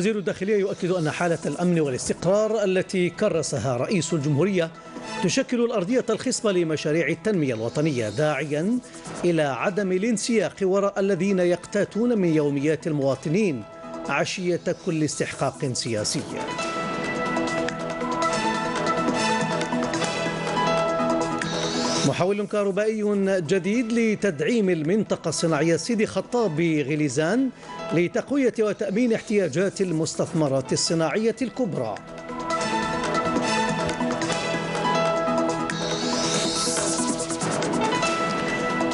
وزير الداخلية يؤكد أن حالة الأمن والاستقرار التي كرسها رئيس الجمهورية تشكل الأرضية الخصبة لمشاريع التنمية الوطنية داعيا إلى عدم الانسياق وراء الذين يقتاتون من يوميات المواطنين عشية كل استحقاق سياسي. محول كهربائي جديد لتدعيم المنطقة الصناعية سيدي خطاب بغليزان لتقوية وتأمين احتياجات المستثمرات الصناعية الكبرى.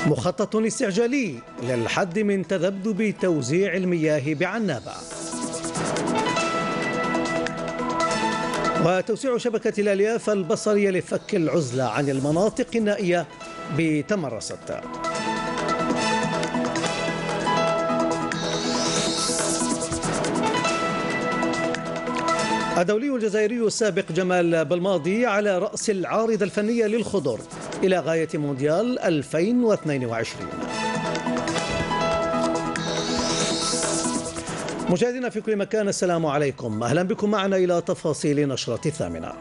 مخطط استعجالي للحد من تذبذب توزيع المياه بعنابة. وتوسيع شبكة الألياف البصرية لفك العزلة عن المناطق النائية بتمرست. الدولي الجزائري السابق جمال بالماضي على رأس العارضة الفنية للخضر إلى غاية مونديال 2022 مشاهدينا في كل مكان السلام عليكم. أهلا بكم معنا إلى تفاصيل نشرة الثامنة.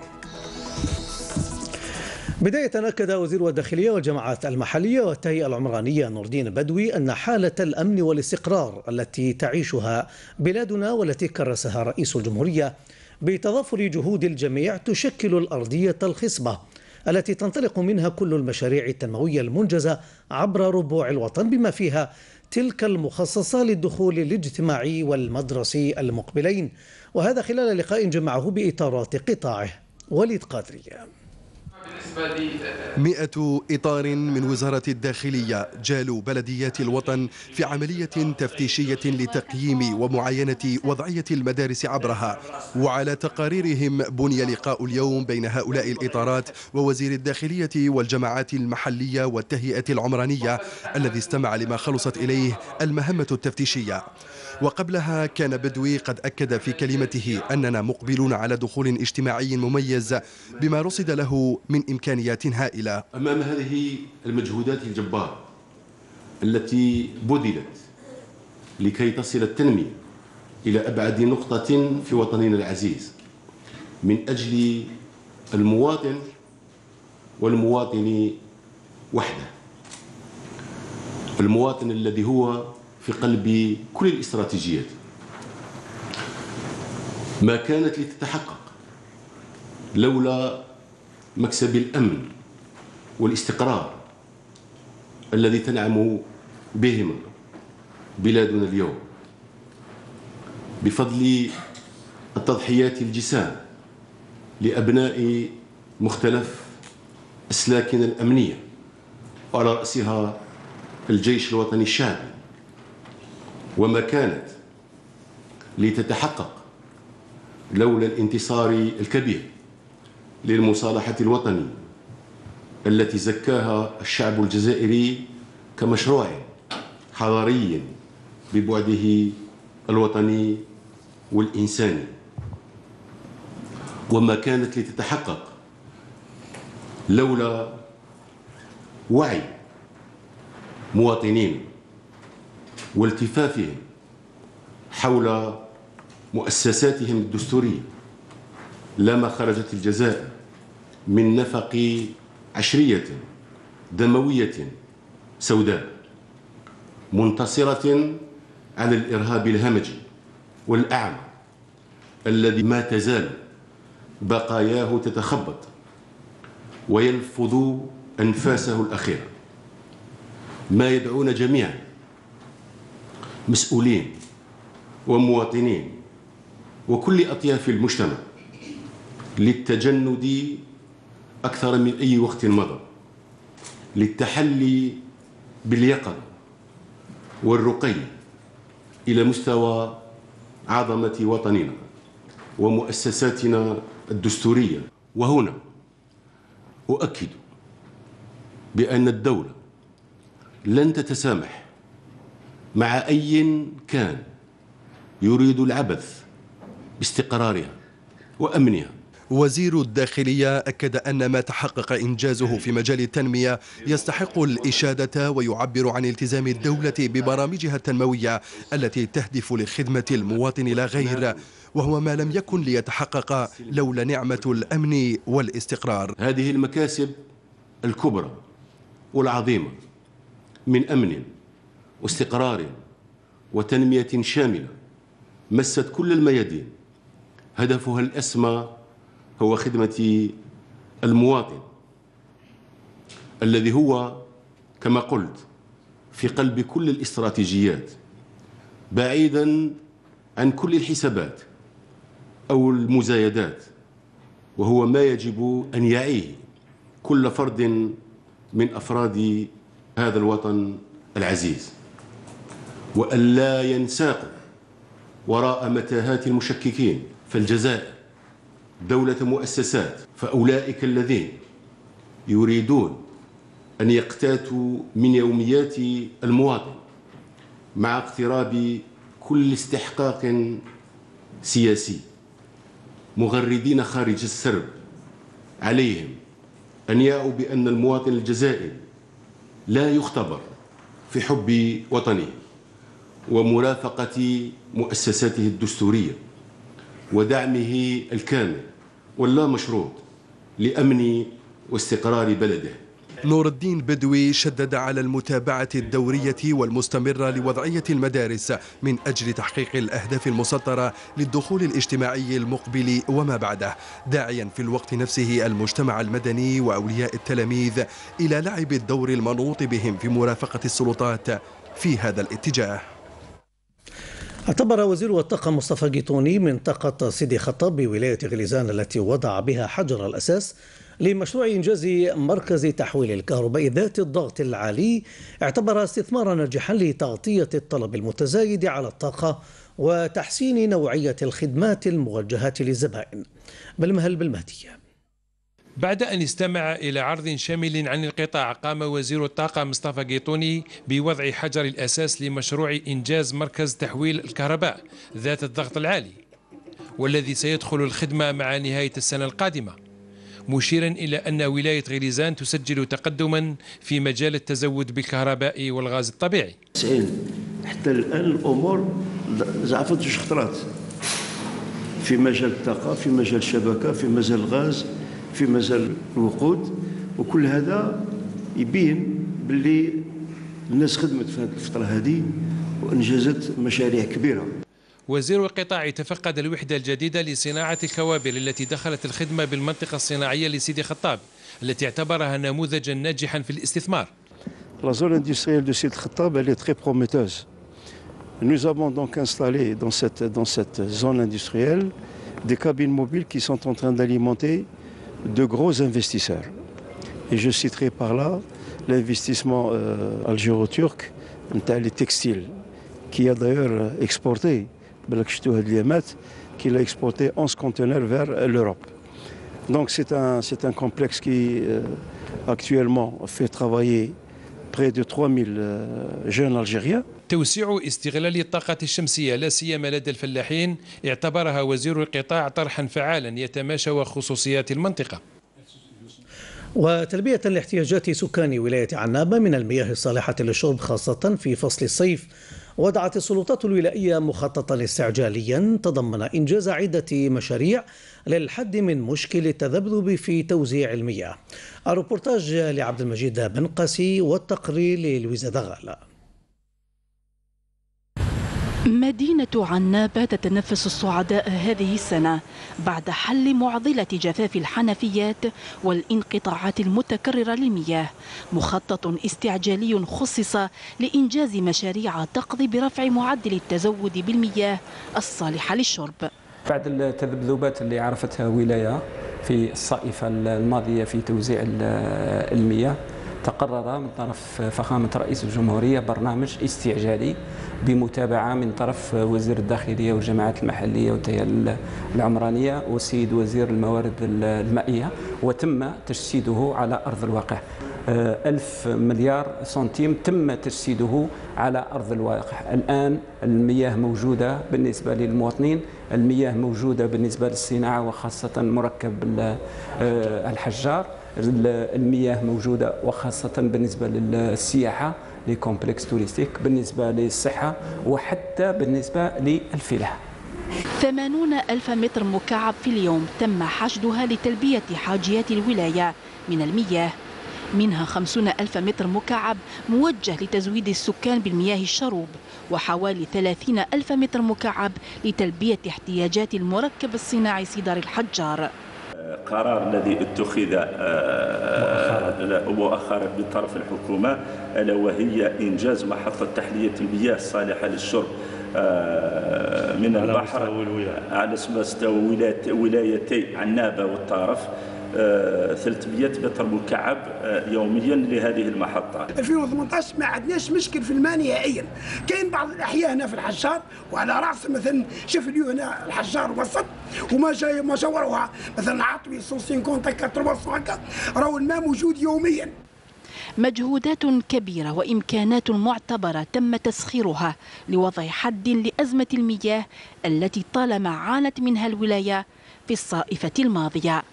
بداية أكد وزير الداخلية والجماعات المحلية والتهيئة العمرانية نور الدين بدوي أن حالة الأمن والاستقرار التي تعيشها بلادنا والتي كرسها رئيس الجمهورية بتضافر جهود الجميع تشكل الأرضية الخصبة التي تنطلق منها كل المشاريع التنموية المنجزة عبر ربوع الوطن بما فيها تلك المخصصة للدخول الاجتماعي والمدرسي المقبلين. وهذا خلال لقاء جمعه بإطارات قطاعه. وليد قادرية. مئة إطار من وزارة الداخلية جالوا بلديات الوطن في عملية تفتيشية لتقييم ومعاينة وضعية المدارس عبرها وعلى تقاريرهم بني لقاء اليوم بين هؤلاء الإطارات ووزير الداخلية والجماعات المحلية والتهيئة العمرانية الذي استمع لما خلصت إليه المهمة التفتيشية. وقبلها كان بدوي قد أكد في كلمته أننا مقبلون على دخول اجتماعي مميز بما رصد له من إمكانيات هائلة. أمام هذه المجهودات الجبارة التي بذلت لكي تصل التنمية إلى أبعد نقطة في وطننا العزيز من أجل المواطن والمواطن وحده. المواطن الذي هو في قلب كل الاستراتيجيات. ما كانت لتتحقق لولا مكسب الأمن والاستقرار الذي تنعم بهما بلادنا اليوم. بفضل التضحيات الجسام لأبناء مختلف أسلاكنا الأمنية. وعلى رأسها الجيش الوطني الشعبي. وما كانت لتتحقق لولا الانتصار الكبير للمصالحة الوطنية التي زكاها الشعب الجزائري كمشروع حضاري ببعده الوطني والإنساني. وما كانت لتتحقق لولا وعي مواطنين والتفافهم حول مؤسساتهم الدستورية لما خرجت الجزائر من نفق عشرية دموية سوداء منتصرة على الإرهاب الهمجي والأعمى الذي ما تزال بقاياه تتخبط ويلفظ أنفاسه الأخيرة. ما يدعون جميعا مسؤولين ومواطنين وكل أطياف المجتمع للتجند أكثر من أي وقت مضى للتحلي باليقظة والرقي إلى مستوى عظمة وطننا ومؤسساتنا الدستورية. وهنا أؤكد بأن الدولة لن تتسامح مع أي كان يريد العبث باستقرارها وأمنها. وزير الداخلية أكد أن ما تحقق إنجازه في مجال التنمية يستحق الإشادة ويعبر عن التزام الدولة ببرامجها التنموية التي تهدف لخدمة المواطن لا غير وهو ما لم يكن ليتحقق لولا نعمة الأمن والاستقرار. هذه المكاسب الكبرى والعظيمة من أمن واستقرار وتنمية شاملة مست كل الميادين. هدفها الأسمى هو خدمة المواطن الذي هو كما قلت في قلب كل الاستراتيجيات بعيدا عن كل الحسابات أو المزايدات وهو ما يجب أن يعيه كل فرد من أفراد هذا الوطن العزيز. وأن لا ينساق وراء متاهات المشككين فالجزائر دولة مؤسسات فأولئك الذين يريدون أن يقتاتوا من يوميات المواطن مع اقتراب كل استحقاق سياسي. مغردين خارج السرب عليهم أن يعوا بأن المواطن الجزائري لا يختبر في حب وطنه. ومرافقة مؤسساته الدستورية ودعمه الكامل واللا مشروط لأمن واستقرار بلده. نور الدين بدوي شدد على المتابعة الدورية والمستمرة لوضعية المدارس من أجل تحقيق الأهداف المسطرة للدخول الاجتماعي المقبل وما بعده داعيا في الوقت نفسه المجتمع المدني وأولياء التلاميذ إلى لعب الدور المنوط بهم في مرافقة السلطات في هذا الاتجاه. اعتبر وزير الطاقة مصطفى قيطوني منطقة سيدي خطاب بولاية غليزان التي وضع بها حجر الأساس لمشروع إنجاز مركز تحويل الكهرباء ذات الضغط العالي. اعتبر استثمارا ناجحا لتغطية الطلب المتزايد على الطاقة وتحسين نوعية الخدمات الموجهة للزبائن. بالمهل بالمهدية بعد أن استمع إلى عرض شامل عن القطاع قام وزير الطاقة مصطفى قيطوني بوضع حجر الأساس لمشروع إنجاز مركز تحويل الكهرباء ذات الضغط العالي والذي سيدخل الخدمة مع نهاية السنة القادمة مشيرا إلى أن ولاية غليزان تسجل تقدما في مجال التزود بالكهرباء والغاز الطبيعي. حتى الآن الأمور زعفت خطرات في مجال الطاقة في مجال الشبكة في مجال الغاز. في مجال الوقود وكل هذا يبين باللي الناس خدمت في هذه الفترة هذه وأنجزت مشاريع كبيرة وزير القطاع تفقد الوحدة الجديدة لصناعة الكوابر التي دخلت الخدمة بالمنطقة الصناعية لسيدي خطاب التي اعتبرها نموذجا ناجحا في الاستثمار. La zone industrielle de Sidi Khattab, elle est très prometteuse. Nous avons donc installé dans cette, dans cette zone industrielle des cabines mobiles qui sont en train d'alimenter de gros investisseurs. Et je citerai par là l'investissement euh, algéro-turc, les textiles, qui a d'ailleurs exporté qu'il a exporté 11 conteneurs vers l'Europe. Donc c'est un, un complexe qui euh, actuellement fait travailler près de 3000 euh, jeunes Algériens. توسيع استغلال الطاقة الشمسية لا سيما لدى الفلاحين اعتبرها وزير القطاع طرحا فعالا يتماشى خصوصيات المنطقة. وتلبية لاحتياجات سكان ولاية عنابة من المياه الصالحة للشرب خاصة في فصل الصيف وضعت السلطات الولائية مخططا استعجاليا تضمن إنجاز عدة مشاريع للحد من مشكل التذبذب في توزيع المياه الروبورتاج لعبد المجيد بن قاسي والتقرير للويزا دغالا مدينة عنابة تتنفس الصعداء هذه السنة بعد حل معضلة جفاف الحنفيات والانقطاعات المتكررة للمياه مخطط استعجالي خصص لإنجاز مشاريع تقضي برفع معدل التزود بالمياه الصالحة للشرب. بعد التذبذبات اللي عرفتها ولاية في الصائفة الماضية في توزيع المياه تقرر من طرف فخامة رئيس الجمهورية برنامج استعجالي بمتابعة من طرف وزير الداخلية والجماعات المحلية والتهيئة العمرانية والسيد وزير الموارد المائية وتم تجسيده على أرض الواقع. آه، ألف مليار سنتيم تم تجسيده على أرض الواقع. الآن المياه موجودة بالنسبة للمواطنين المياه موجودة بالنسبة للصناعة وخاصة مركب آه، الحجار. المياه موجودة وخاصة بالنسبة للسياحة les complexes touristiques بالنسبة للصحة وحتى بالنسبة للفلاحة ثمانون ألف متر مكعب في اليوم تم حشدها لتلبية حاجيات الولاية من المياه. منها خمسون ألف متر مكعب موجه لتزويد السكان بالمياه الشروب وحوالي ثلاثين ألف متر مكعب لتلبية احتياجات المركب الصناعي سيدار الحجار. القرار الذي اتخذ آه، مؤخرا. من طرف الحكومة ألا وهي إنجاز محطة تحلية المياه الصالحة للشرب آه، من البحر على مستوى ولايتي عنابة والطارف 300 متر مكعب آه، يوميا لهذه المحطة. 2018 ما عندناش مشكل في الماء نهائيا. كاين بعض الأحياء هنا في الحجار وعلى رأس مثلا شوف اليوم هنا الحجار وسط وما جاي ما جوروها مثلا عطوي 150 هكا 300 هكا راهو الماء موجود يوميا. مجهودات كبيرة وإمكانات معتبرة تم تسخيرها لوضع حد لأزمة المياه التي طالما عانت منها الولاية في الصائفة الماضية.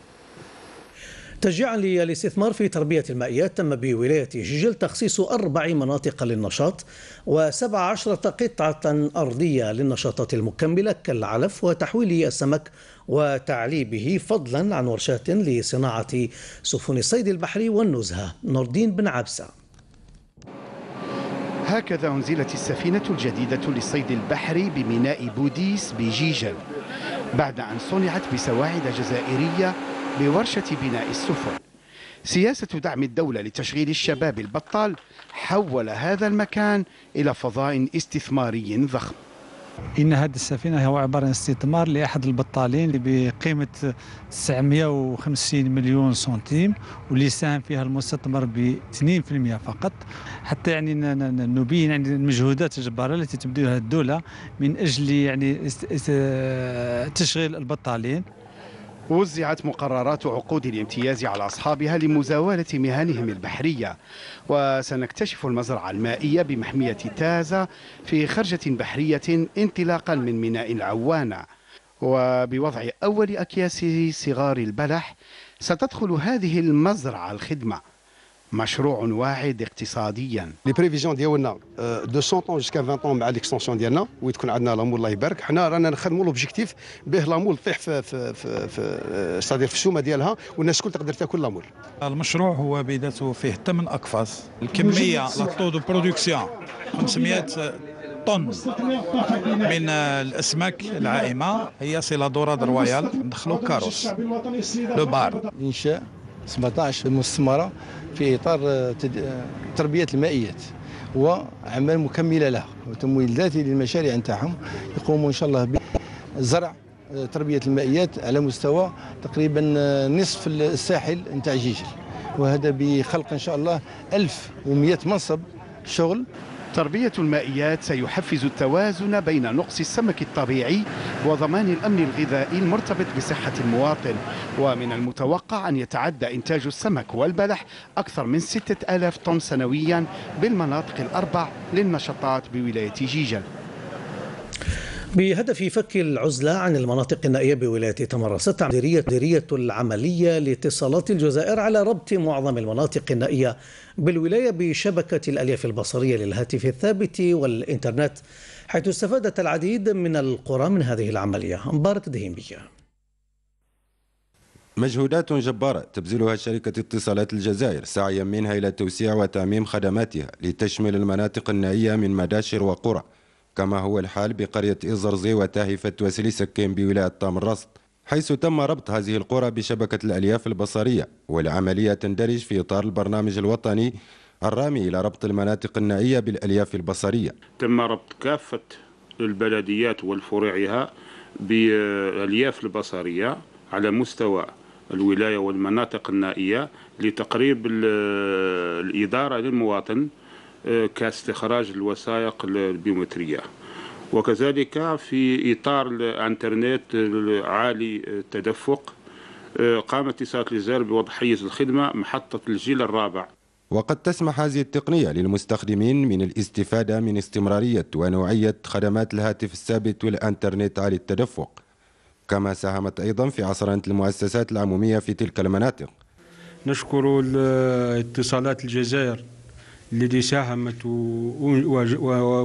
تشجيعا للاستثمار في تربية المائيات تم بولاية جيجل تخصيص أربع مناطق للنشاط وسبع عشرة قطعة أرضية للنشاطات المكملة كالعلف وتحويل السمك وتعليبه فضلا عن ورشات لصناعة سفن الصيد البحري والنزهة. نوردين بن عبسة. هكذا أنزلت السفينة الجديدة للصيد البحري بميناء بوديس بجيجل بعد أن صنعت بسواعد جزائرية بورشة بناء السفن. سياسة دعم الدولة لتشغيل الشباب البطال حول هذا المكان إلى فضاء استثماري ضخم. إن هذه السفينة هو عبارة عن استثمار لأحد البطالين بقيمة 950 مليون سنتيم واللي ساهم فيها المستثمر ب 2% فقط. حتى يعني نبين يعني المجهودات الجبارة التي تبذلها الدولة من أجل يعني تشغيل البطالين. وزعت مقررات عقود الامتياز على أصحابها لمزاولة مهنهم البحرية. وسنكتشف المزرعة المائية بمحمية تازا في خرجة بحرية انطلاقا من ميناء العوانة. وبوضع أول أكياس صغار البلح ستدخل هذه المزرعة الخدمة. مشروع واعد اقتصاديا. les prévisions ديالنا de 100 tonnes jusqu'à 20 tonnes مع l'extension ديالنا وتكون عندنا la moule الله يبارك. حنا رانا نخدموا l'objectif به la moule طيح في في في, في c'est-à-dire في السومة ديالها والناس الكل تقدر تاكل la moule. المشروع هو بذاته فيه 8 أقفاص. الكمية la de production 500 طن من الأسماك العائمة. هي c'est la dorade royale. ندخلوا كاروس. le bar. إنشاء 17 مستمرة. في إطار آه، آه، تربية المائيات وعمل مكملة لها وتمويل ذاتي للمشاريع نتاعهم. يقوموا إن شاء الله بزرع آه، تربية المائيات على مستوى تقريبا نصف الساحل نتاع جيجل وهذا بخلق إن شاء الله 1100 منصب شغل تربية المائيات سيحفز التوازن بين نقص السمك الطبيعي وضمان الأمن الغذائي المرتبط بصحة المواطن. ومن المتوقع أن يتعدى إنتاج السمك والبلح أكثر من ستة ألاف طن سنويا بالمناطق الأربع للنشاطات بولاية جيجل بهدف فك العزلة عن المناطق النائية بولاية تمرست مديرية العملية لاتصالات الجزائر على ربط معظم المناطق النائية بالولاية بشبكة الألياف البصرية للهاتف الثابت والإنترنت حيث استفادت العديد من القرى من هذه العملية. مبارك دهيمية مجهودات جبارة تبذلها شركة اتصالات الجزائر سعيا منها إلى توسيع وتعميم خدماتها لتشمل المناطق النائية من مداشر وقرى. كما هو الحال بقرية إزرزي وتاهفة وسلي سكين بولاية تامر حيث تم ربط هذه القرى بشبكة الألياف البصرية والعملية تندرج في إطار البرنامج الوطني الرامي إلى ربط المناطق النائية بالألياف البصرية. تم ربط كافة البلديات والفروعها بالألياف البصرية على مستوى الولاية والمناطق النائية لتقريب الإدارة للمواطن كاستخراج الوثائق البيومترية. وكذلك في إطار الانترنت عالي التدفق آه، قام اتصالات الجزائر بوضع حيز الخدمة محطة الجيل الرابع. وقد تسمح هذه التقنية للمستخدمين من الاستفادة من استمرارية ونوعية خدمات الهاتف الثابت والانترنت عالي التدفق. كما ساهمت أيضا في عصرنة المؤسسات العمومية في تلك المناطق. نشكر اتصالات الجزائر التي ساهمت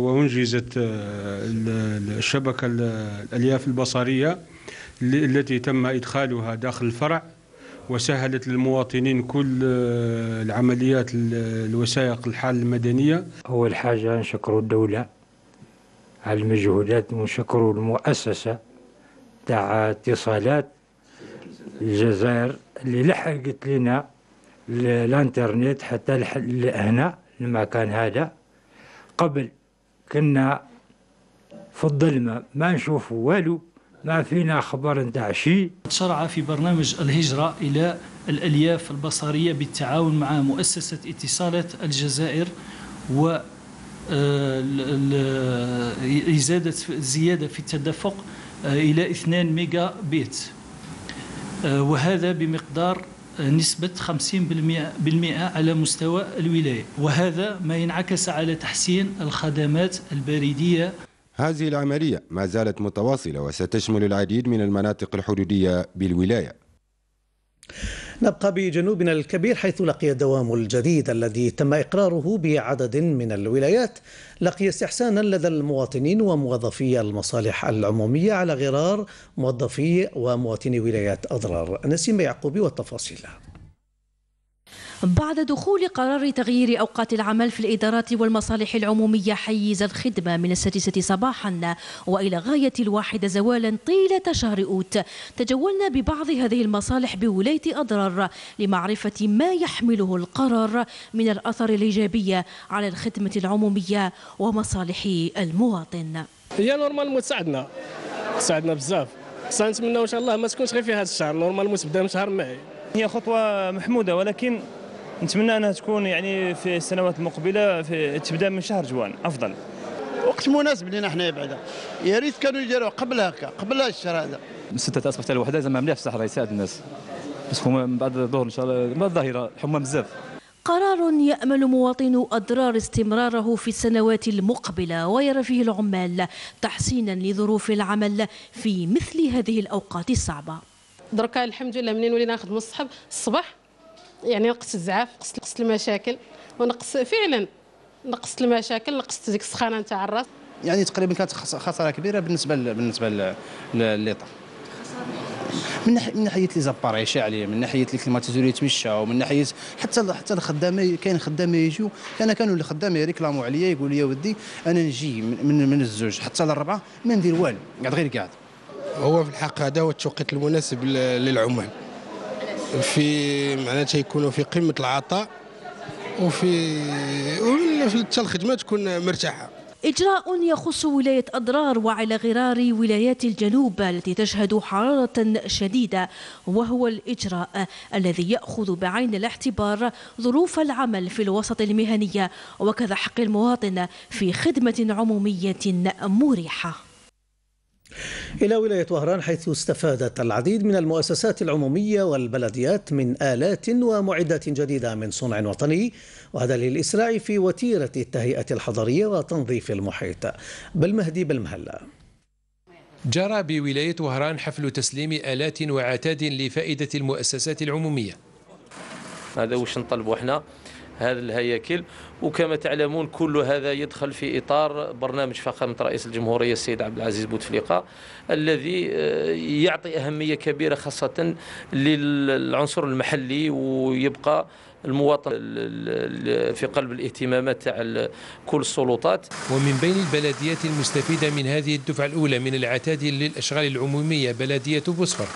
وانجزت الشبكة الألياف البصرية التي تم إدخالها داخل الفرع وسهلت للمواطنين كل العمليات الوثائق الحال المدنية. أول حاجة نشكر الدولة على المجهودات ونشكر المؤسسة تاع اتصالات الجزائر اللي لحقت لنا الانترنت حتى هنا المكان هذا. قبل كنا في الظلمة ما نشوف والو ما فينا خبر نتاع شيء شرع في برنامج الهجرة إلى الألياف البصرية بالتعاون مع مؤسسة اتصالات الجزائر و زادت زيادة في التدفق إلى 2 ميجا بيت. وهذا بمقدار نسبة 50% على مستوى الولاية. وهذا ما ينعكس على تحسين الخدمات البريدية. هذه العملية ما زالت متواصلة وستشمل العديد من المناطق الحدودية بالولاية. نبقى بجنوبنا الكبير حيث لقي الدوام الجديد الذي تم إقراره بعدد من الولايات. لقي استحسانا لدى المواطنين وموظفي المصالح العمومية على غرار موظفي ومواطني ولايات أضرار. نسيم يعقوبي والتفاصيل. بعد دخول قرار تغيير أوقات العمل في الإدارات والمصالح العمومية حيز الخدمة من السادسة صباحا وإلى غاية الواحدة زوالا طيلة شهر أوت. تجولنا ببعض هذه المصالح بولاية أدرار لمعرفة ما يحمله القرار من الآثار الإيجابية على الخدمة العمومية ومصالح المواطن. هي normal متساعدنا تساعدنا بزاف. نتمنى إن شاء الله ما تكونش غير في هذا الشهر. normal تبدا من شهر ماي. هي خطوة محمودة ولكن نتمنى أنها تكون يعني في السنوات المقبلة في تبدأ من شهر جوان أفضل. وقت مناسب لنا حنا بعدا. يا ريت كانوا يديروا قبل هكا قبل الشهر هذا. ستة اسقف تاع الوحدة زعما مليح في الصحراء يساعد الناس. بس هما من بعد الظهر إن شاء الله بعد الظهيره الحمى بزاف. قرار يأمل مواطن أضرار استمراره في السنوات المقبلة ويرى فيه العمال تحسينا لظروف العمل في مثل هذه الأوقات الصعبة. دركا الحمد لله منين ولينا نخدموا الصبح الصباح يعني نقصت الزعاف نقصت المشاكل ونقص فعلا نقصت المشاكل نقصت ديك السخانة نتاع الراس. يعني تقريبا كانت خسارة كبيرة بالنسبة بالنسبة لليطا من ناحيه من ناحية لي زاباري شاعليه من ناحية لي كليماتيزور يتمشاو من ناحية حتى حتى الخدامة كاين خدامة يجوا أنا كانوا الخدامه يريكلاموا عليا يقول لي ودي أنا نجي من من الزوج حتى للربعه ما ندير والو قاعد غير قاعد. هو في الحق هذا هو التوقيت المناسب للعمال في معناتها يكونوا في قمة العطاء وفي حتى الخدمة تكون مرتاحة. إجراء يخص ولاية أضرار وعلى غرار ولايات الجنوب التي تشهد حرارة شديدة وهو الإجراء الذي يأخذ بعين الاعتبار ظروف العمل في الوسط المهني وكذا حق المواطن في خدمة عمومية مريحة. إلى ولاية وهران حيث استفادت العديد من المؤسسات العمومية والبلديات من آلات ومعدات جديدة من صنع وطني وهذا للإسراع في وتيرة التهيئة الحضرية وتنظيف المحيط. بالمهدي بالمهلة. جرى بولاية وهران حفل تسليم آلات وعتاد لفائدة المؤسسات العمومية. هذا وش نطلبوا إحنا؟ هذه الهياكل. وكما تعلمون كل هذا يدخل في إطار برنامج فخامة رئيس الجمهورية السيد عبد العزيز بوتفليقة الذي آه، يعطي أهمية كبيرة خاصة للعنصر المحلي ويبقى المواطن في قلب الاهتمامات تاع كل السلطات. ومن بين البلديات المستفيدة من هذه الدفعة الأولى من العتاد للأشغال العمومية بلدية بوسفر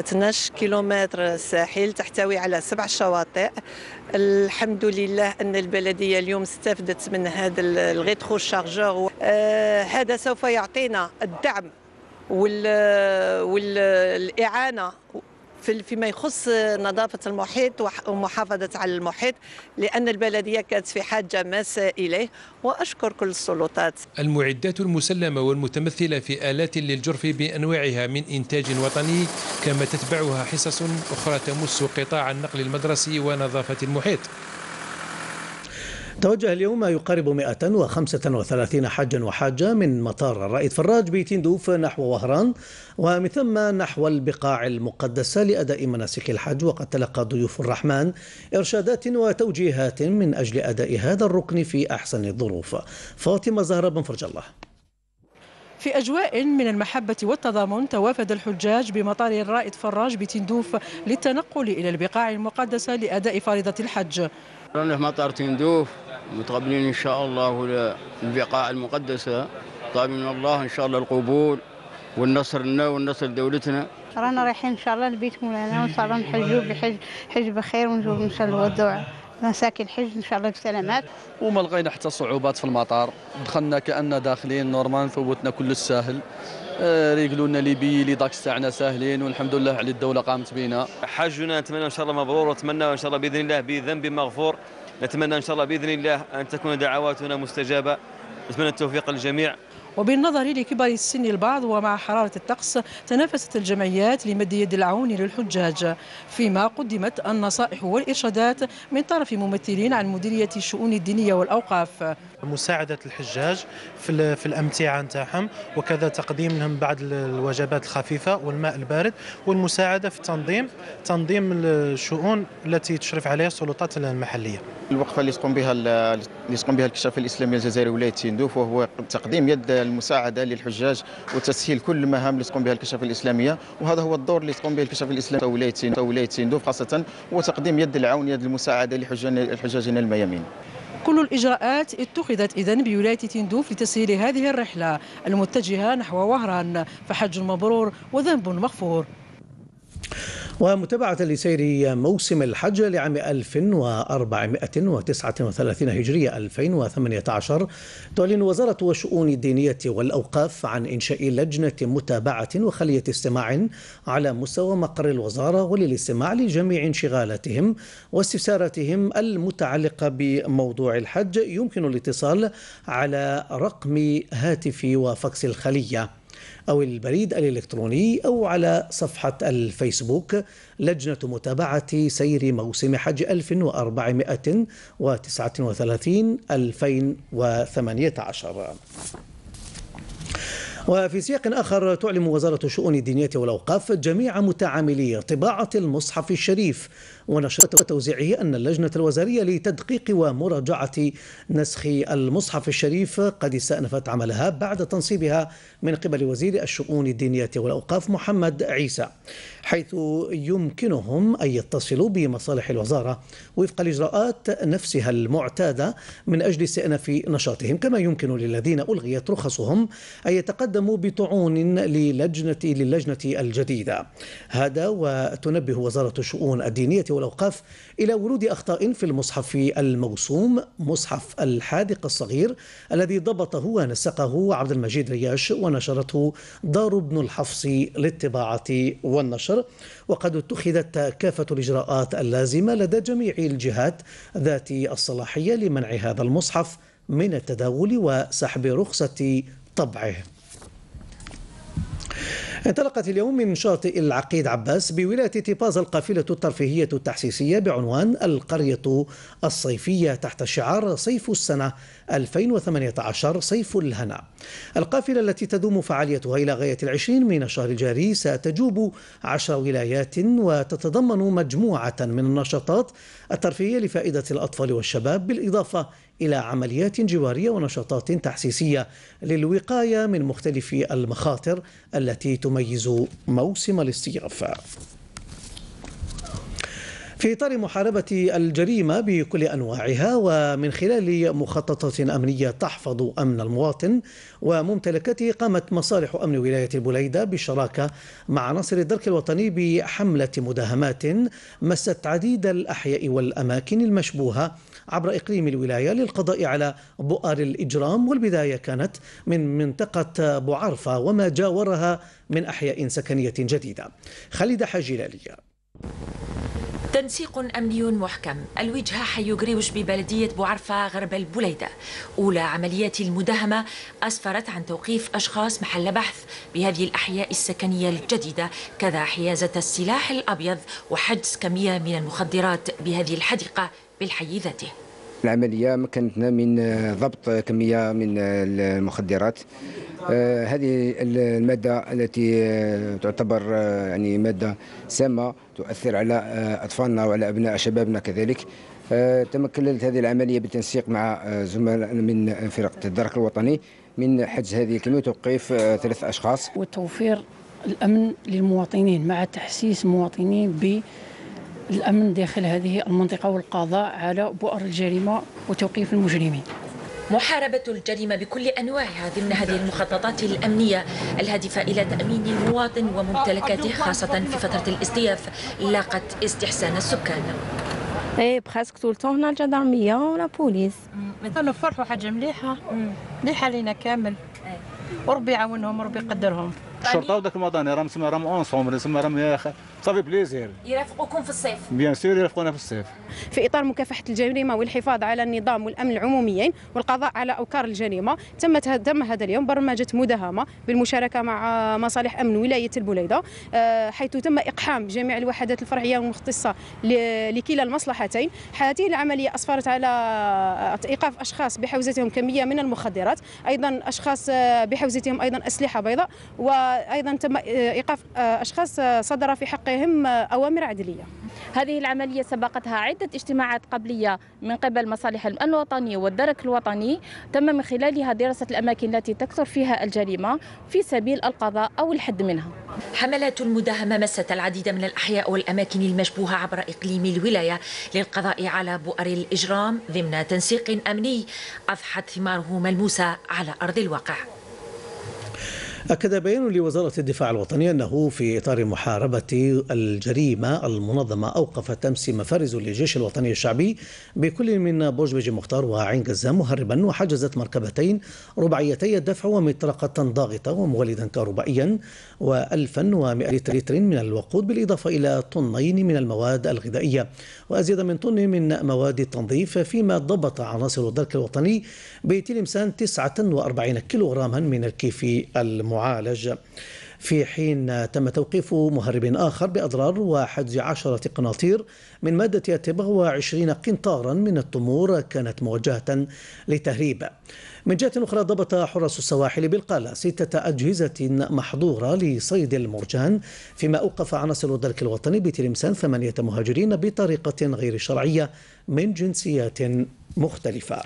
12 كيلومتر ساحل تحتوي على سبع شواطئ. الحمد لله أن البلدية اليوم استفدت من هذا الغيترو شارجور. آه هذا سوف يعطينا الدعم والإعانة فيما يخص نظافة المحيط ومحافظة على المحيط لأن البلدية كانت في حاجة ماسة إليه وأشكر كل السلطات. المعدات المسلمة والمتمثلة في آلات للجرف بأنواعها من إنتاج وطني كما تتبعها حصص أخرى تمس قطاع النقل المدرسي ونظافة المحيط. توجه اليوم ما يقارب 135 حاجا وحاجة من مطار الرائد فراج بتندوف نحو وهران ومن ثم نحو البقاع المقدسة لأداء مناسك الحج وقد تلقى ضيوف الرحمن إرشادات وتوجيهات من أجل أداء هذا الركن في أحسن الظروف. فاطمة زهرة بن فرج الله. في أجواء من المحبة والتضامن توافد الحجاج بمطار الرائد فراج بتندوف للتنقل إلى البقاع المقدسة لأداء فريضة الحج رانا في مطار تندوف متقبلين إن شاء الله البقاع المقدسة طالبين من الله إن شاء الله القبول والنصر لنا والنصر لدولتنا. رانا رايحين إن شاء الله لبيت مولانا وإن شاء الله نحجوا بحج حج بخير ونجوا إن شاء الله والدعاء مساكن حج إن شاء الله بسلامات. وما لقينا حتى صعوبات في المطار. دخلنا كاننا داخلين نورمال فوتنا كل الساهل. آه، ريقلوا لنا ليبي لي داك تاعنا ساهلين والحمد لله على الدولة قامت بنا حجنا نتمنى إن شاء الله مبرور ونتمنى إن شاء الله بإذن الله بذنب مغفور. نتمنى إن شاء الله بإذن الله أن تكون دعواتنا مستجابة. نتمنى التوفيق للجميع. وبالنظر لكبر السن البعض ومع حرارة الطقس تنافست الجمعيات لمد يد العون للحجاج. فيما قدمت النصائح والإرشادات من طرف ممثلين عن مديرية الشؤون الدينية والأوقاف. مساعدة الحجاج في في الأمتعة نتاعهم وكذا تقديم لهم بعض الوجبات الخفيفة والماء البارد والمساعدة في التنظيم تنظيم الشؤون التي تشرف عليها السلطات المحلية. الوقفة اللي تقوم بها اللي تقوم بها الكشافة الإسلامية الجزائرية ولاية تندوف وهو تقديم يد المساعدة للحجاج وتسهيل كل المهام اللي تقوم بها الكشافة الإسلامية. وهذا هو الدور اللي تقوم به الكشافة الإسلامية ولاية ولاية تندوف خاصة هو تقديم يد العون يد المساعدة لحجاجنا الميامين. كل الإجراءات اتخذت إذن بولاية تندوف لتسهيل هذه الرحلة المتجهة نحو وهران فحج مبرور وذنب مغفور. ومتابعة لسير موسم الحج لعام 1439 هجرية 2018 تعلن وزارة الشؤون الدينية والأوقاف عن إنشاء لجنة متابعة وخلية استماع على مستوى مقر الوزارة وللاستماع لجميع انشغالاتهم واستفساراتهم المتعلقة بموضوع الحج يمكن الاتصال على رقم هاتف وفاكس الخلية. أو البريد الإلكتروني أو على صفحة الفيسبوك. لجنة متابعة سير موسم حج 1439 2018 وفي سياق آخر تعلم وزارة الشؤون الدينية والأوقاف جميع متعاملي طباعة المصحف الشريف ونشرة وتوزيعه أن اللجنة الوزارية لتدقيق ومراجعة نسخ المصحف الشريف قد استأنفت عملها بعد تنصيبها من قبل وزير الشؤون الدينية والأوقاف محمد عيسى حيث يمكنهم أن يتصلوا بمصالح الوزارة وفق الإجراءات نفسها المعتادة من أجل استئناف نشاطهم كما يمكن للذين ألغيت رخصهم أن يتقدموا بطعون للجنة للجنة الجديدة. هذا وتنبه وزارة الشؤون الدينية والأوقاف إلى ورود أخطاء في المصحف الموسوم مصحف الحادق الصغير الذي ضبطه ونسقه عبد المجيد رياش ونشرته دار ابن الحفص للطباعة والنشر. وقد اتخذت كافة الإجراءات اللازمة لدى جميع الجهات ذات الصلاحية لمنع هذا المصحف من التداول وسحب رخصة طبعه. انطلقت اليوم من شاطئ العقيد عباس بولاية تيباز القافلة الترفيهية التحسيسية بعنوان القرية الصيفية تحت شعار صيف السنة 2018 صيف الهنا. القافلة التي تدوم فعاليتها إلى غاية العشرين من الشهر الجاري ستجوب عشر ولايات وتتضمن مجموعة من النشاطات الترفيهية لفائدة الأطفال والشباب بالإضافة إلى عمليات جوارية ونشاطات تحسيسية للوقاية من مختلف المخاطر التي تميز موسم الاصطياف في إطار محاربة الجريمة بكل أنواعها ومن خلال مخططات أمنية تحفظ أمن المواطن وممتلكاته قامت مصالح أمن ولاية البليدة بالشراكة مع عناصر الدرك الوطني بحملة مداهمات مست عديد الأحياء والأماكن المشبوهة عبر إقليم الولاية للقضاء على بؤر الإجرام والبداية كانت من منطقة بوعرفة وما جاورها من أحياء سكنية جديدة. خالد حاجلالية تنسيق أمني محكم. الوجهة حي قريوش ببلدية بوعرفة غرب البليدة أولى عمليات المداهمة أسفرت عن توقيف أشخاص محل بحث بهذه الأحياء السكنية الجديدة كذا حيازة السلاح الأبيض وحجز كمية من المخدرات بهذه الحديقة بالحي ذاته. العملية مكنتنا من ضبط كمية من المخدرات. آه، هذه المادة التي آه، تعتبر آه، يعني مادة سامة تؤثر على أطفالنا وعلى أبناء شبابنا كذلك. تمكنت هذه العملية بالتنسيق مع زملاء من فرقة الدرك الوطني من حجز هذه الكمية وتوقيف ثلاث أشخاص. وتوفير الأمن للمواطنين مع تحسيس المواطنين بالأمن داخل هذه المنطقة والقضاء على بؤر الجريمة وتوقيف المجرمين. محاربة الجريمة بكل أنواعها ضمن هذه المخططات الأمنية الهادفة إلى تأمين المواطن وممتلكاته خاصة في فترة الاصطياف لاقت استحسان السكان. et presque tout هنا الجندرمية و la police. مثلا فرحوا حاجة مليحة. مليحة لينا كامل. وربي يعاونهم وربي يقدرهم. الشرطه وداك المدني راهم تسمى راهم ensemble تسمى راهم ça fait plaisir. يرافقوكم في الصيف. بيان سور يرافقونا في الصيف. في إطار مكافحة الجريمة والحفاظ على النظام والامن العموميين والقضاء على أوكار الجريمة تمت تم هذا اليوم برمجة مداهمة بالمشاركة مع مصالح أمن ولاية البليدة آه، حيث تم إقحام جميع الوحدات الفرعية والمختصه لكلا المصلحتين هذه العملية أسفرت على إيقاف أشخاص بحوزتهم كمية من المخدرات أيضا أشخاص آه، بحوزتهم أيضا أسلحة بيضاء وأيضا تم إيقاف أشخاص صدر في حق حقهم أوامر عدلية. هذه العملية سبقتها عدة اجتماعات قبلية من قبل مصالح الأمن الوطني والدرك الوطني تم من خلالها دراسة الأماكن التي تكثر فيها الجريمة في سبيل القضاء أو الحد منها. حملات المداهمة مست العديد من الأحياء والأماكن المشبوهة عبر إقليم الولاية للقضاء على بؤر الإجرام ضمن تنسيق أمني أضحت ثماره ملموسة على أرض الواقع. أكد بيان لوزارة الدفاع الوطني أنه في إطار محاربة الجريمة المنظمة أوقفت أمس مفارز للجيش الوطني الشعبي بكل من بوجبج مختار وعين قزام مهربا وحجزت مركبتين رباعيتي الدفع ومطرقة ضاغطة ومولدا كهربائيا و1100 لتر من الوقود بالإضافة إلى طنين من المواد الغذائية وأزيد من طن من مواد التنظيف فيما ضبط عناصر الدرك الوطني بتلمسان 49 كيلوغراما من الكيف المعالج. في حين تم توقيف مهرب آخر بأضرار وحجز عشرة قناطير من مادة التبغ وعشرين قنطارا من التمور كانت موجهة لتهريب من جهة أخرى ضبط حراس السواحل بالقالة ستة أجهزة محظورة لصيد المرجان فيما أوقف عناصر الدرك الوطني بتلمسان ثمانية مهاجرين بطريقة غير شرعية من جنسيات مختلفة.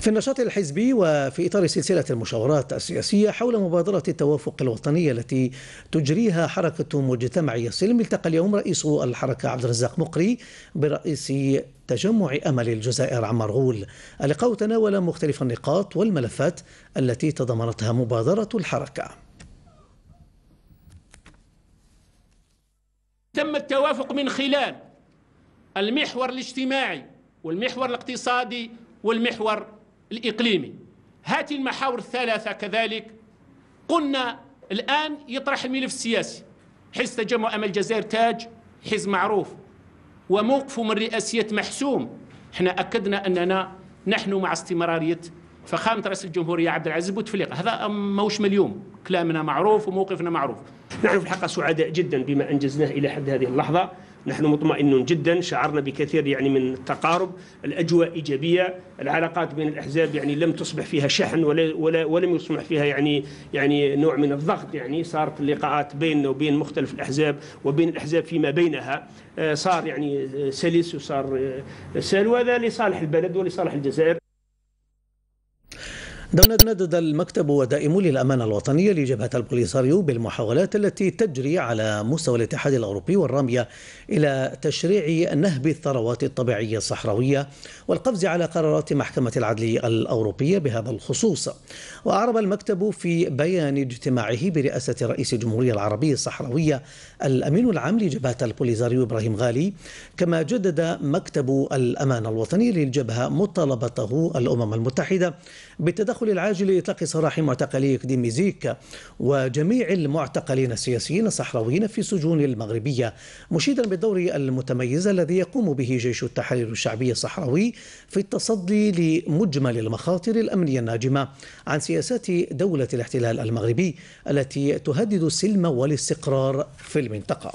في النشاط الحزبي وفي إطار سلسلة المشاورات السياسية حول مبادرة التوافق الوطنية التي تجريها حركة مجتمعي السلم التقى اليوم رئيس الحركة عبد الرزاق مقري برئيس تجمع أمل الجزائر عمر غول اللقاء تناول مختلف النقاط والملفات التي تضمنتها مبادرة الحركة. تم التوافق من خلال المحور الاجتماعي والمحور الاقتصادي والمحور الإقليمي. هذه المحاور الثلاثة كذلك. قلنا الآن يطرح الملف السياسي. حزب تجمع أمل الجزائر تاج حزب معروف وموقفه من رئاسية محسوم. إحنا أكدنا أننا نحن مع استمرارية فخامة رئيس الجمهورية عبد العزيز بوتفليقة. هذا موش مليوم كلامنا معروف وموقفنا معروف. نحن في الحقيقة سعداء جدا بما أنجزناه إلى حد هذه اللحظة. نحن مطمئنون جدا شعرنا بكثير يعني من التقارب. الأجواء إيجابية العلاقات بين الأحزاب يعني لم تصبح فيها شحن ولا ولا ولم يصبح فيها يعني يعني نوع من الضغط يعني. صارت اللقاءات بيننا وبين مختلف الأحزاب وبين الأحزاب فيما بينها. آه، صار يعني سلس وصار آه، سهل وهذا لصالح البلد ولصالح الجزائر. ندد المكتب ودائم للأمانة الوطنية لجبهة البوليساريو بالمحاولات التي تجري على مستوى الاتحاد الأوروبي والرامية إلى تشريع نهب الثروات الطبيعية الصحراوية والقفز على قرارات محكمة العدل الأوروبية بهذا الخصوص. وأعرب المكتب في بيان اجتماعه برئاسة رئيس الجمهورية العربية الصحراوية الأمين العام لجبهة البوليساريو إبراهيم غالي كما جدد مكتب الأمانة الوطني للجبهة مطالبته الأمم المتحدة بالتدخل العاجل لإطلاق سراح معتقلي كديميزيك وجميع المعتقلين السياسيين الصحراويين في السجون المغربية مشيدا بالدور المتميز الذي يقوم به جيش التحرير الشعبي الصحراوي في التصدي لمجمل المخاطر الأمنية الناجمة عن سياسات دولة الاحتلال المغربي التي تهدد السلم والاستقرار في المنطقة.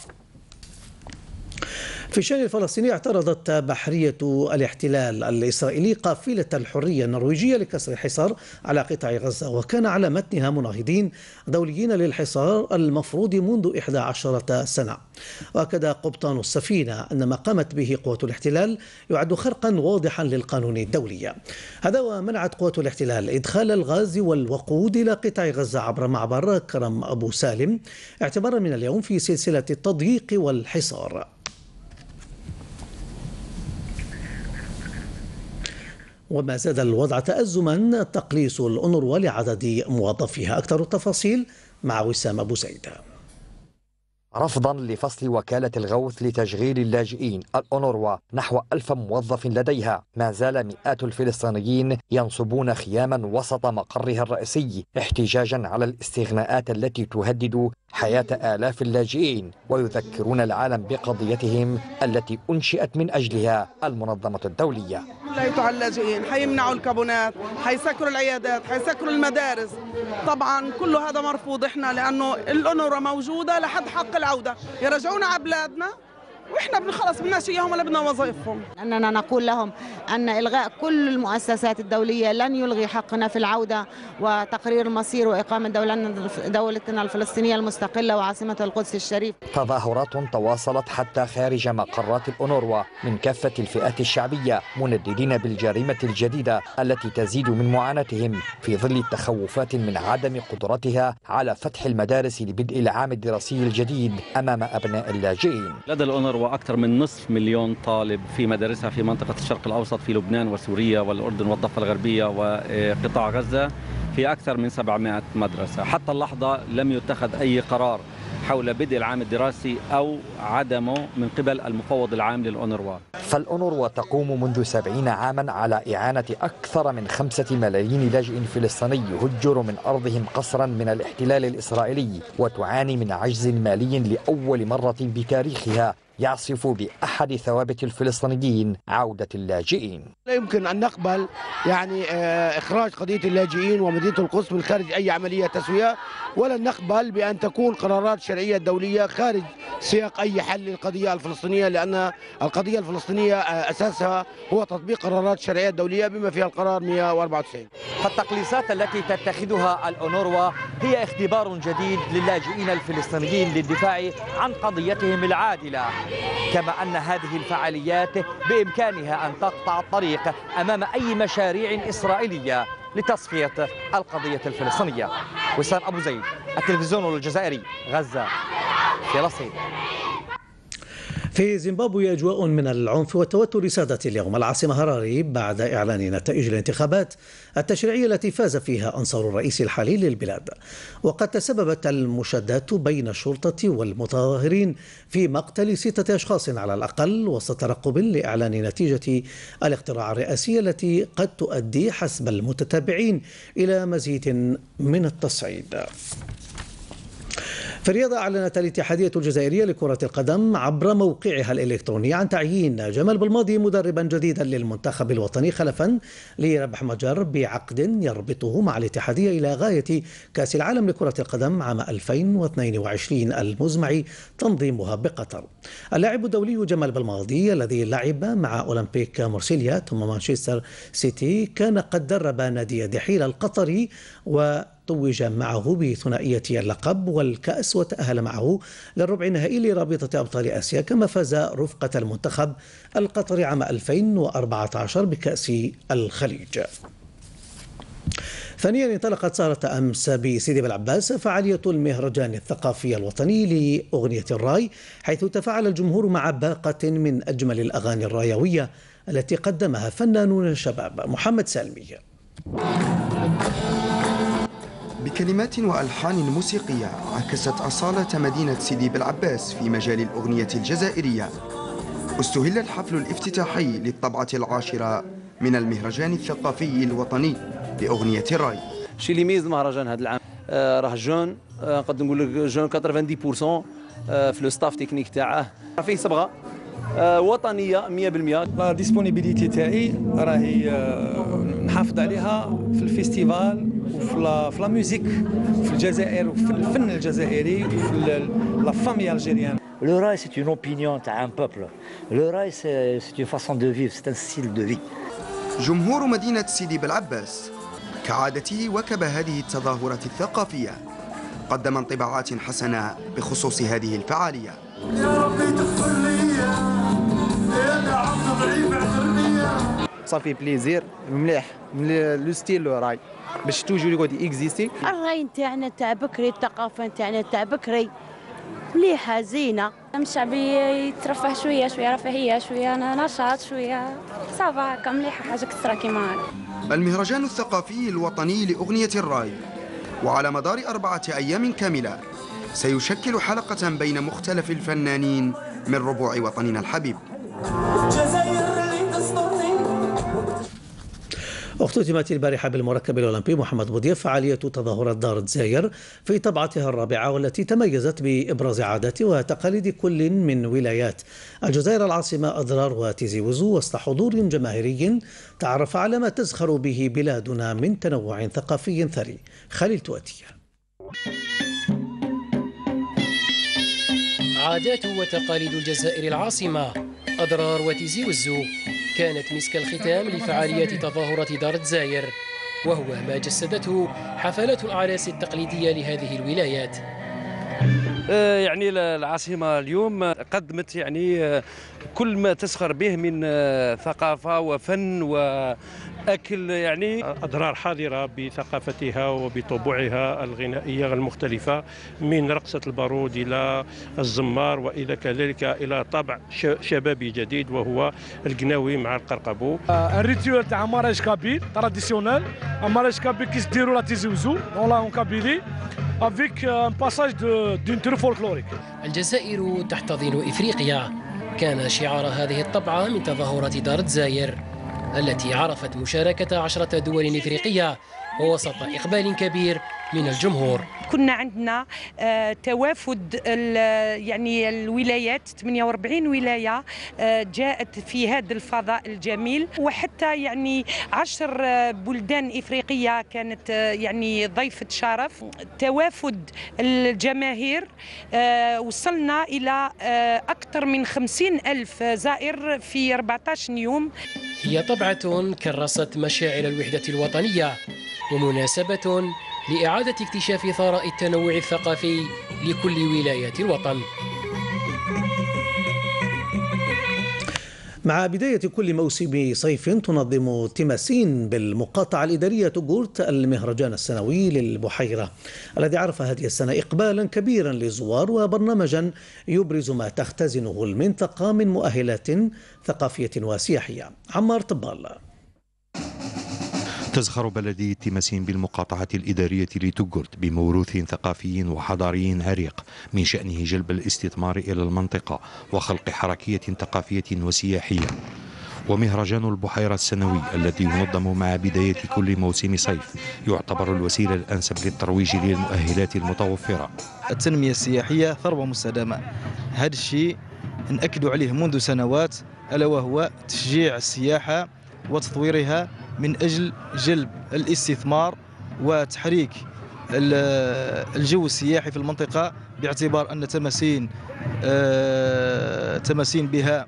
في الشأن الفلسطيني اعترضت بحرية الاحتلال الإسرائيلي قافلة الحرية النرويجية لكسر الحصار على قطاع غزة وكان على متنها مناهضين دوليين للحصار المفروض منذ 11 سنة. وأكد قبطان السفينة أن ما قامت به قوة الاحتلال يعد خرقا واضحا للقانون الدولي. هذا ومنعت قوة الاحتلال إدخال الغاز والوقود إلى قطاع غزة عبر معبر كرم أبو سالم اعتبارا من اليوم في سلسلة التضييق والحصار. وما زاد الوضع تأزما تقليص الأونروا لعدد موظفيها. أكثر التفاصيل مع وسام أبو زيد رفضا لفصل وكالة الغوث لتشغيل اللاجئين. الأونروا نحو ألف موظف لديها. ما زال مئات الفلسطينيين ينصبون خياما وسط مقرها الرئيسي احتجاجا على الاستغناءات التي تهدد حياة آلاف اللاجئين ويذكرون العالم بقضيتهم التي أنشئت من أجلها المنظمة الدولية. على اللاجئين. حيمنعوا الكابونات حيسكروا العيادات حيسكروا المدارس. طبعا كل هذا مرفوض إحنا لأنه الأونروا موجودة لحد حق العودة. يرجعونا على بلادنا وإحنا بنخلص بدناش إياهم ولا بدنا وظائفهم اننا نقول لهم أن إلغاء كل المؤسسات الدولية لن يلغي حقنا في العودة وتقرير المصير وإقامة دولتنا الفلسطينية المستقلة وعاصمة القدس الشريف. تظاهرات تواصلت حتى خارج مقرات الأونروا من كافة الفئات الشعبية منددين بالجريمة الجديدة التي تزيد من معاناتهم في ظل التخوفات من عدم قدرتها على فتح المدارس لبدء العام الدراسي الجديد أمام أبناء اللاجئين. لدى الاونروا وأكثر من نصف مليون طالب في مدارسها في منطقة الشرق الأوسط في لبنان وسوريا والأردن والضفة الغربية وقطاع غزة في أكثر من 700 مدرسة. حتى اللحظة لم يتخذ أي قرار حول بدء العام الدراسي أو عدمه من قبل المفوض العام للأونروا. فالأونروا تقوم منذ سبعين عاما على إعانة أكثر من خمسة ملايين لاجئ فلسطيني هجروا من أرضهم قسرا من الاحتلال الإسرائيلي وتعاني من عجز مالي لأول مرة بتاريخها. يعصف بأحد ثوابت الفلسطينيين عودة اللاجئين. لا يمكن أن نقبل يعني إخراج قضية اللاجئين ومدينة القدس من خارج أي عملية تسوية ولن نقبل بأن تكون قرارات شرعية دولية خارج سياق أي حل للقضية الفلسطينية لأن القضية الفلسطينية أساسها هو تطبيق قرارات شرعية دولية بما فيها القرار 194 فالتقليصات التي تتخذها الأونروا هي اختبار جديد للاجئين الفلسطينيين للدفاع عن قضيتهم العادلة. كما أن هذه الفعاليات بإمكانها أن تقطع الطريق أمام أي مشاريع إسرائيلية لتصفية القضية الفلسطينية. وسام أبو زيد التلفزيون الجزائري غزة فلسطين. في زيمبابوي أجواء من العنف والتوتر سادت اليوم. العاصمة هراري بعد إعلان نتائج الانتخابات التشريعية التي فاز فيها أنصار الرئيس الحالي للبلاد. وقد تسببت المشادات بين الشرطة والمتظاهرين في مقتل ستة أشخاص على الأقل وسط ترقب لإعلان نتيجة الاقتراع الرئاسي التي قد تؤدي حسب المتتابعين إلى مزيد من التصعيد. في الرياضة أعلنت الاتحادية الجزائرية لكرة القدم عبر موقعها الإلكتروني عن تعيين جمال بالماضي مدربا جديدا للمنتخب الوطني خلفا لربح مجر بعقد يربطه مع الاتحادية إلى غاية كأس العالم لكرة القدم عام 2022 المزمع تنظيمها بقطر. اللاعب الدولي جمال بالماضي الذي لعب مع أولمبيك مارسيليا ثم مانشستر سيتي كان قد درب نادي دحيل القطري و توج معه بثنائية اللقب والكأس وتأهل معه للربع النهائي لرابطة أبطال آسيا كما فاز رفقة المنتخب القطري عام 2014 بكأس الخليج. ثانيا انطلقت سهرة أمس بسيدي بالعباس فعالية المهرجان الثقافي الوطني لأغنية الرأي حيث تفاعل الجمهور مع باقة من أجمل الأغاني الرأيوية التي قدمها فنانون الشباب محمد سالمي. بكلمات وألحان موسيقية عكست أصالة مدينة سيدي بالعباس في مجال الأغنية الجزائرية. استهل الحفل الافتتاحي للطبعة العاشرة من المهرجان الثقافي الوطني لأغنية الراي. الشيء اللي يميز المهرجان هذا العام آه راه jeune آه نقدر نقول لك jeune 90% آه في le staff technique تاعه. فيه صبغة آه وطنية 100% la disponibilité تاعي راهي نحافظ عليها في ال festival وفي la في la musique في الجزائر وفي الفن الجزائري وفي la famille algérienne Le raï, c'est une opinion d'un peuple. Le raï, c'est une façon de vivre, c'est un style de vie. جمهور مدينة سيدي بالعباس كعادته واكب هذه التظاهرات الثقافية قدم انطباعات حسنة بخصوص هذه الفعالية يا ربي تغفر لي يا عبد ضعيف ça fait plaisir مليح من le style raï. باش toujours يقعد اكزيستي الراي نتاعنا تاع بكري الثقافة نتاعنا تاع بكري. مليحة زينة. الشعبي يترفه شوية شوية رفاهية شوية نشاط شوية. صافا هكا مليحة حاجة كثرة كيما هكا المهرجان الثقافي الوطني لأغنية الرأي. وعلى مدار أربعة أيام كاملة سيشكل حلقة بين مختلف الفنانين من ربوع وطننا الحبيب. اختتمت البارحة بالمركب الأولمبي محمد بوضيف فعالية تظاهرات دار الجزائر في طبعتها الرابعة والتي تميزت بإبراز عادات وتقاليد كل من ولايات. الجزائر العاصمة أضرار وتيزي وزو وسط حضور جماهيري تعرف على ما تزخر به بلادنا من تنوع ثقافي ثري. خليل تواتيه عادات وتقاليد الجزائر العاصمة أضرار وتيزي وزو. كانت مسك الختام لفعاليات تظاهرة دار الجزائر وهو ما جسدته حفلات الأعراس التقليدية لهذه الولايات. يعني العاصمة اليوم قدمت يعني آه، كل ما تسخر به من آه، ثقافة وفن وأكل يعني. أضرار حاضرة بثقافتها وبطبوعها الغنائية المختلفة من رقصة البارود إلى الزمار وإلى كذلك إلى طابع ش- شبابي جديد وهو القناوي مع القرقبو. un rituel تاع mariage kabyle traditionnel. un mariage kabyle qui se déroule à Tizi Ouzou. dans la Kabylie. un passage de notre folklorique الجزائر تحتضن إفريقيا. كان شعار هذه الطبعة من تظاهرات دار الجزائر التي عرفت مشاركة عشرة دول إفريقية ووسط إقبال كبير من الجمهور. كنا عندنا آه، توافد يعني الولايات 48 ولاية آه، جاءت في هذا الفضاء الجميل. وحتى يعني عشر آه، بلدان إفريقية كانت يعني ضيفة شرف. توافد الجماهير وصلنا إلى آه، أكثر من 50 ألف زائر في 14 يوم. هي طبعة كرست مشاعر الوحدة الوطنية ومناسبة لإعادة اكتشاف ثراء التنوع الثقافي لكل ولايات الوطن. مع بداية كل موسم صيف تنظم تيماسين بالمقاطعة الإدارية جورت المهرجان السنوي للبحيرة الذي عرف هذه السنة إقبالا كبيرا للزوار وبرنامجا يبرز ما تختزنه المنطقة من مؤهلات ثقافية وسياحية. عمار طبال. تزخر بلدية تيماسين بالمقاطعة الإدارية لتوغورت بموروث ثقافي وحضاري عريق من شأنه جلب الاستثمار إلى المنطقة وخلق حركية ثقافية وسياحية. ومهرجان البحيرة السنوي الذي ينظم مع بداية كل موسم صيف يعتبر الوسيلة الأنسب للترويج للمؤهلات المتوفرة. التنمية السياحية ثروة مستدامة. هذا الشيء نأكد عليه منذ سنوات ألا وهو تشجيع السياحة وتطويرها من أجل جلب الاستثمار وتحريك ال- الجو السياحي في المنطقة باعتبار أن تماسين آه، تماسين بها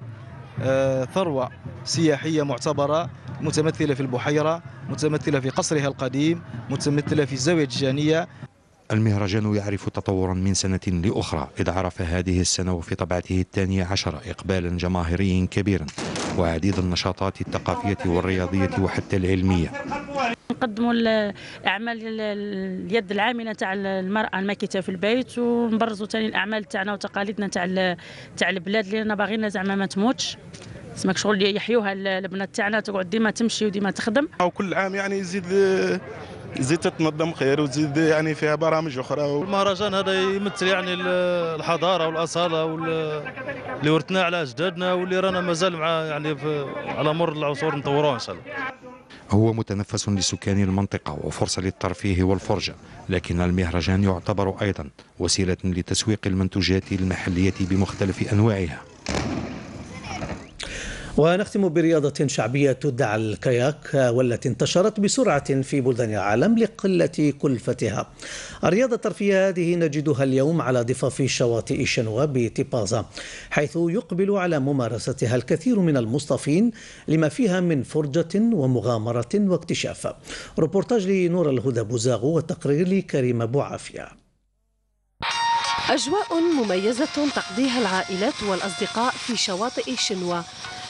آه، ثروة سياحية معتبرة متمثلة في البحيرة متمثلة في قصرها القديم متمثلة في الزاوية التيجانية المهرجان يعرف تطورا من سنة لأخرى إذ عرف هذه السنة في طبعته الثانية عشر إقبالا جماهيريا كبيرا. وعديد النشاطات الثقافية والرياضية وحتى العلمية. نقدموا الأعمال ال- ال- اليد العاملة تاع المرأة الماكتة في البيت ونبرزوا ثاني الأعمال تاعنا وتقاليدنا تاع تاع البلاد انا باغينا زعما ما تموتش. سماك شغل اللي يحيوها ال- البنات تاعنا تقعد ديما تمشي وديما تخدم. أو كل عام يعني يزيد يزيد تتنظم خير وتزيد يعني فيها برامج أخرى المهرجان هذا يمثل يعني ال- الحضارة والأصالة وال- اللي ورثناه على أجدادنا واللي رانا مازال مع يعني في على مر العصور نطوروه إن شاء الله. هو متنفس لسكان المنطقة وفرصة للترفيه والفرجة لكن المهرجان يعتبر أيضا وسيلة لتسويق المنتوجات المحلية بمختلف أنواعها. ونختم برياضة شعبية تدعى الكاياك والتي انتشرت بسرعة في بلدان العالم لقلة كلفتها. الرياضة الترفيهية هذه نجدها اليوم على ضفاف شواطئ شنوا بتيبازا حيث يقبل على ممارستها الكثير من المصطفين لما فيها من فرجة ومغامرة واكتشاف. روبورتاج لنور الهدى بوزاغ وتقرير لكريم أبو عافية. أجواء مميزة تقضيها العائلات والأصدقاء في شواطئ شنوا.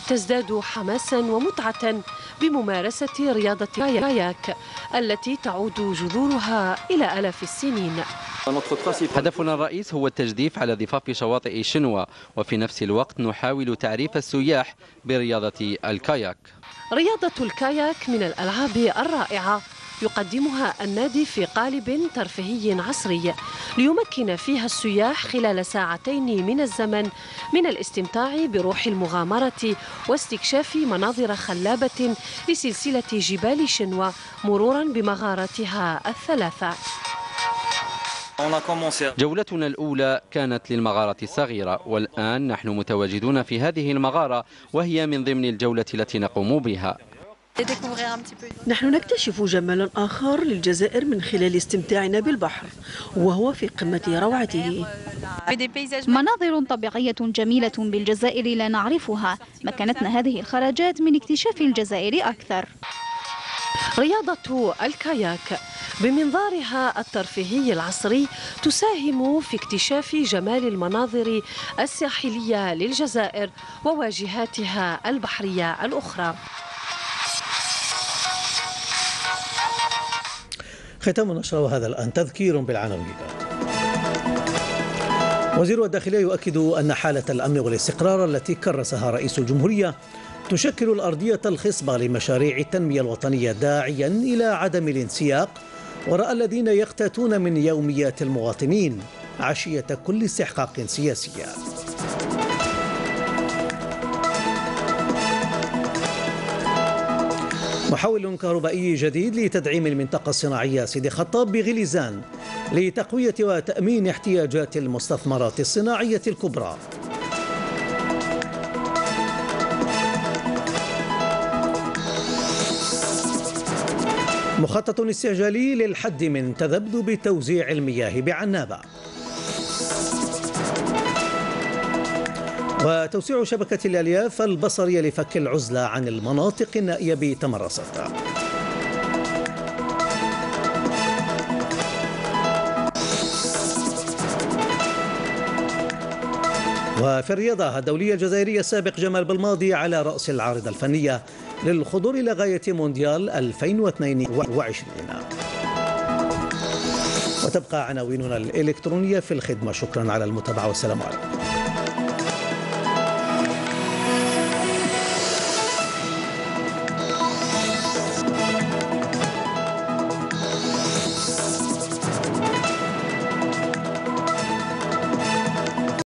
تزداد حماسا ومتعة بممارسة رياضة الكاياك التي تعود جذورها إلى آلاف السنين. هدفنا الرئيس هو التجديف على ضفاف شواطئ شنوا وفي نفس الوقت نحاول تعريف السياح برياضة الكاياك. رياضة الكاياك من الألعاب الرائعة يقدمها النادي في قالب ترفيهي عصري ليمكن فيها السياح خلال ساعتين من الزمن من الاستمتاع بروح المغامرة واستكشاف مناظر خلابة لسلسلة جبال شنوا مرورا بمغاراتها الثلاثة. جولتنا الأولى كانت للمغارة الصغيرة والآن نحن متواجدون في هذه المغارة وهي من ضمن الجولة التي نقوم بها. نحن نكتشف جمالا آخر للجزائر من خلال استمتاعنا بالبحر وهو في قمة روعته. مناظر طبيعية جميلة بالجزائر لا نعرفها. مكنتنا هذه الخرجات من اكتشاف الجزائر أكثر. رياضة الكاياك. بمنظارها الترفيهي العصري تساهم في اكتشاف جمال المناظر الساحلية للجزائر وواجهاتها البحرية الأخرى. ختام النشرة وهذا الآن تذكير بالعناوين وزير الداخلية يؤكد أن حالة الأمن والاستقرار التي كرسها رئيس الجمهورية تشكل الأرضية الخصبة لمشاريع التنمية الوطنية داعيا إلى عدم الانسياق وراء الذين يقتاتون من يوميات المواطنين عشية كل استحقاق سياسي محول كهربائي جديد لتدعيم المنطقة الصناعية سيدي خطاب بغليزان لتقوية وتأمين احتياجات المستثمرات الصناعية الكبرى. مخطط استعجالي للحد من تذبذب توزيع المياه بعنابة. وتوسيع شبكة الألياف البصرية لفك العزلة عن المناطق النائية بتمرست وفي الرياضة الدولية الجزائرية السابق جمال بالماضي على رأس العارضة الفنية للخضوع إلى غاية مونديال 2022 وتبقى عناويننا الإلكترونية في الخدمة. شكرا على المتابعة والسلام عليكم.